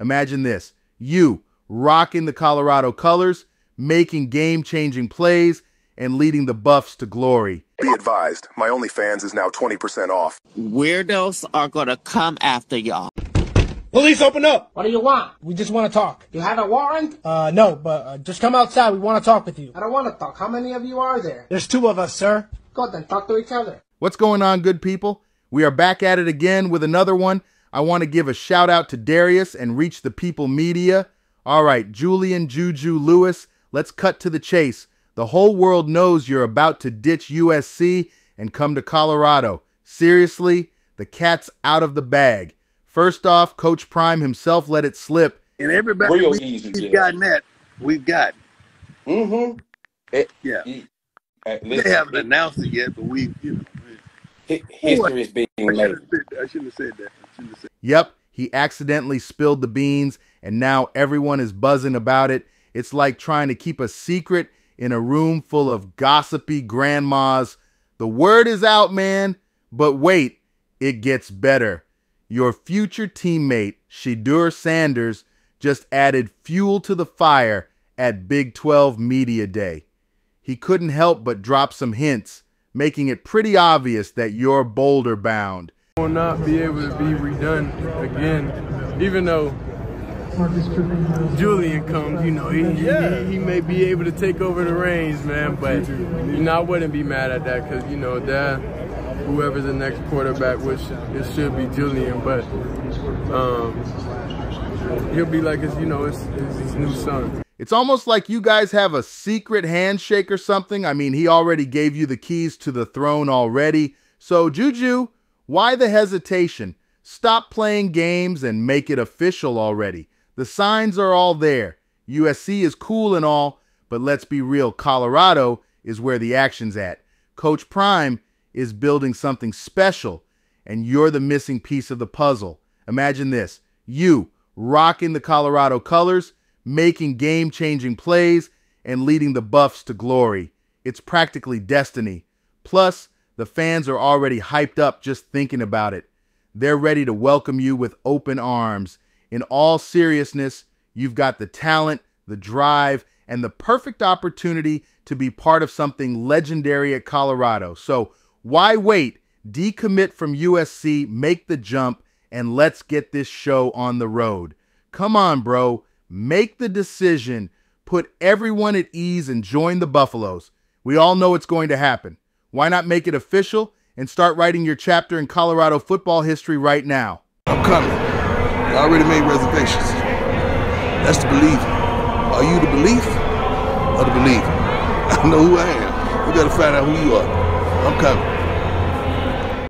Imagine this you rocking the Colorado colors, making game changing plays, and leading the Buffs to glory. Be advised, my OnlyFans is now 20% off. Weirdos are gonna come after y'all. Police, open up! What do you want? We just want to talk. You have a warrant? Uh, no, but uh, just come outside. We want to talk with you. I don't want to talk. How many of you are there? There's two of us, sir. Go then, talk to each other. What's going on, good people? We are back at it again with another one. I want to give a shout out to Darius and Reach the People Media. All right, Julian Juju Lewis, let's cut to the chase. The whole world knows you're about to ditch USC and come to Colorado. Seriously, the cat's out of the bag. First off, Coach Prime himself let it slip. And everybody Real we, easy, we've Jay. gotten that. We've got. Mm-hmm. Yeah. Uh, They listen, haven't announced it yet, but we, you know. hi- history is being made. shouldn't, have said, I shouldn't have said that. I shouldn't have said Yep, he accidentally spilled the beans, and now everyone is buzzing about it. It's like trying to keep a secret in a room full of gossipy grandmas. The word is out, man, but wait, it gets better. Your future teammate, Shedeur Sanders, just added fuel to the fire at Big 12 Media Day. He couldn't help but drop some hints, making it pretty obvious that you're boulder bound. Will not be able to be redone again, even though Julian comes, you know, he, he, he may be able to take over the reins, man, but, you know, I wouldn't be mad at that because, you know, that, whoever's the next quarterback, which it should be Julian, but um, he'll be like, his, you know, his, his, his new son. It's almost like you guys have a secret handshake or something. I mean, he already gave you the keys to the throne already. So, Juju, why the hesitation? Stop playing games and make it official already. The signs are all there. USC is cool and all, but let's be real, Colorado is where the action's at. Coach Prime is building something special, and you're the missing piece of the puzzle. Imagine this you rocking the Colorado colors, making game changing plays, and leading the Buffs to glory. It's practically destiny. Plus, the fans are already hyped up just thinking about it. They're ready to welcome you with open arms. In all seriousness, you've got the talent, the drive, and the perfect opportunity to be part of something legendary at Colorado. So, why wait? Decommit from USC, make the jump, and let's get this show on the road. Come on, bro. Make the decision. Put everyone at ease and join the Buffaloes. We all know it's going to happen. Why not make it official and start writing your chapter in Colorado football history right now? I'm coming. I already made reservations. That's the belief. Are you the belief or the believer? I know who I am. We gotta find out who you are. I'm coming.